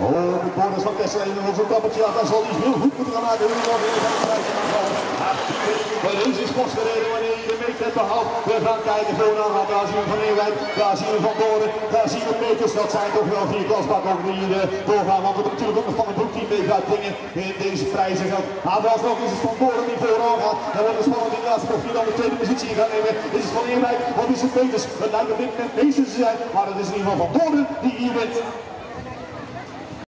Oh, de bonus van Kessel en onze kappertje af. dat zal hij heel goed moeten gaan maken. Hoe nog weer gaan is pas gereden wanneer je de meter hebt behaald. We gaan kijken vooraan. Nou, daar zien we Van Eerwijk, daar zien we Van Doren, daar zien we meters. Dat zijn toch wel vier klasbakken die hier doorgaan. Want we hebben natuurlijk ook nog van het broekteam mee gaat dingen in deze prijzen geld. Maar vooralsnog is het Van Doren die vooraan gaat. Dan wordt het spannend in de laatste profiel dan de tweede positie gaat nemen. Is het Van Eerwijk of is het Peters? Het lijkt op dit moment Peters te zijn. Maar het is in ieder geval Van Doren die hier bent.